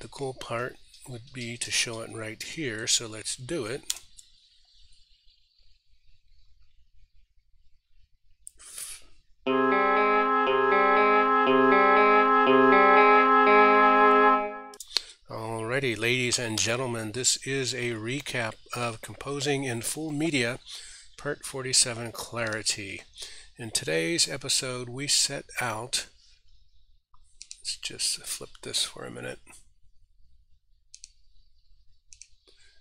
the cool part would be to show it right here, so let's do it. Alrighty, ladies and gentlemen, this is a recap of Composing in Full Media, Part 47 Clarity. In today's episode, we set out, let's just flip this for a minute.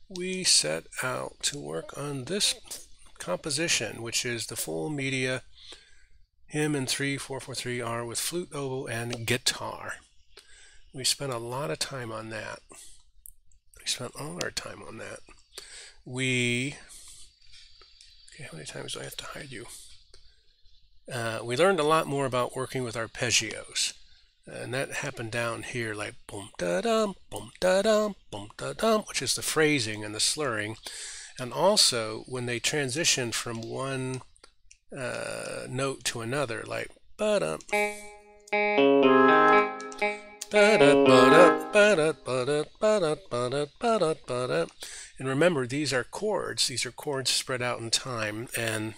We set out to work on this composition, which is the full media hymn in 3443R with flute, oboe, and guitar. We spent a lot of time on that. We spent all our time on that. We, okay, how many times do I have to hide you? uh, we learned a lot more about working with arpeggios. And that happened down here like boom da dum, boom da dum, boom da dum, which is the phrasing and the slurring. And also when they transition from one uh, note to another, like ba dum. And remember, these are chords. These are chords spread out in time, and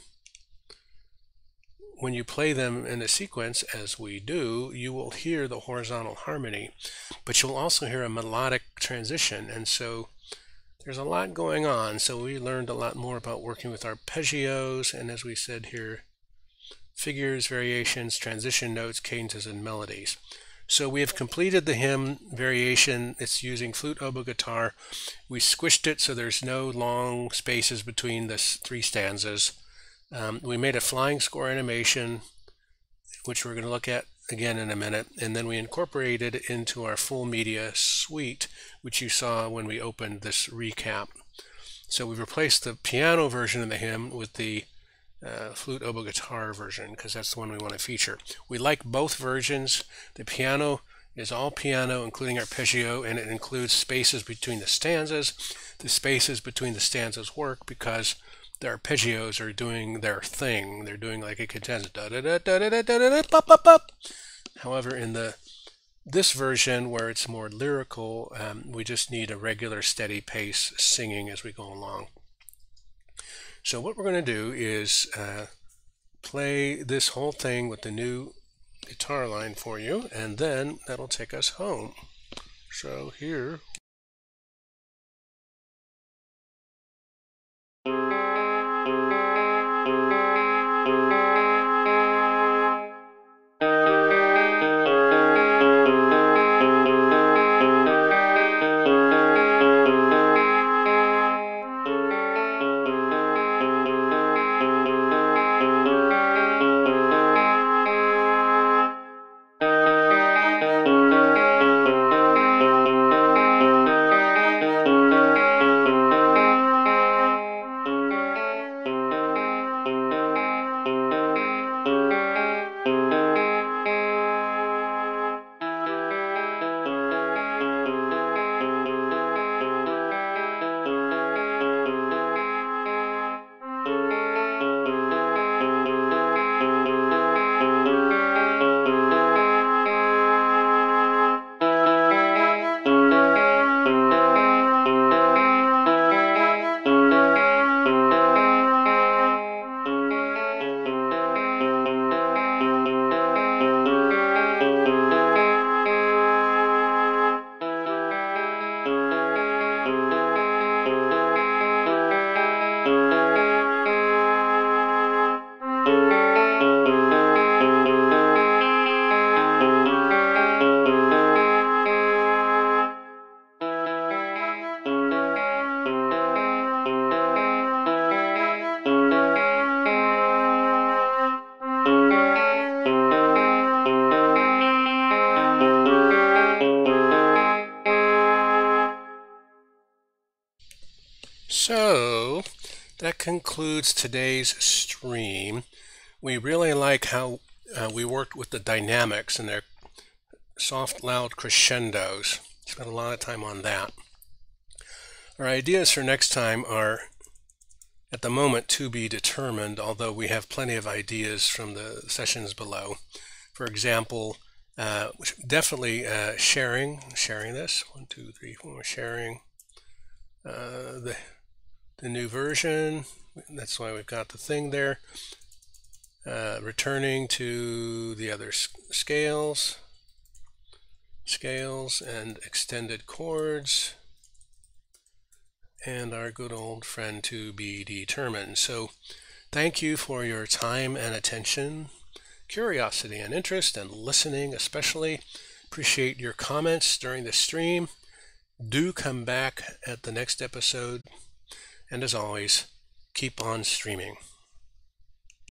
when you play them in a sequence, as we do, you will hear the horizontal harmony, but you'll also hear a melodic transition. And so there's a lot going on. So we learned a lot more about working with arpeggios, and as we said here, figures, variations, transition notes, cadences, and melodies. So we have completed the hymn variation. It's using flute, oboe, guitar. We squished it so there's no long spaces between the three stanzas. Um, we made a flying score animation, which we're going to look at again in a minute, and then we incorporated it into our full media suite, which you saw when we opened this recap. So we replaced the piano version of the hymn with the uh, flute oboe guitar version because that's the one we want to feature. We like both versions. The piano is all piano, including arpeggio, and it includes spaces between the stanzas. The spaces between the stanzas work because the arpeggios are doing their thing. They're doing like a cadenza. However, in the this version where it's more lyrical, um, we just need a regular steady pace singing as we go along. So what we're going to do is uh, play this whole thing with the new guitar line for you, and then that'll take us home. So here So that concludes today's stream. We really like how uh, we worked with the dynamics and their soft, loud crescendos. Spent a lot of time on that. Our ideas for next time are at the moment to be determined, although we have plenty of ideas from the sessions below. For example, Uh, definitely uh, sharing, sharing this. One, two, three, four, sharing uh, the, the new version. That's why we've got the thing there. Uh, returning to the other scales, scales and extended chords, and our good old friend to be determined. So thank you for your time and attention curiosity and interest and listening especially. Appreciate your comments during the stream. Do come back at the next episode. And as always, keep on streaming.